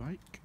bike.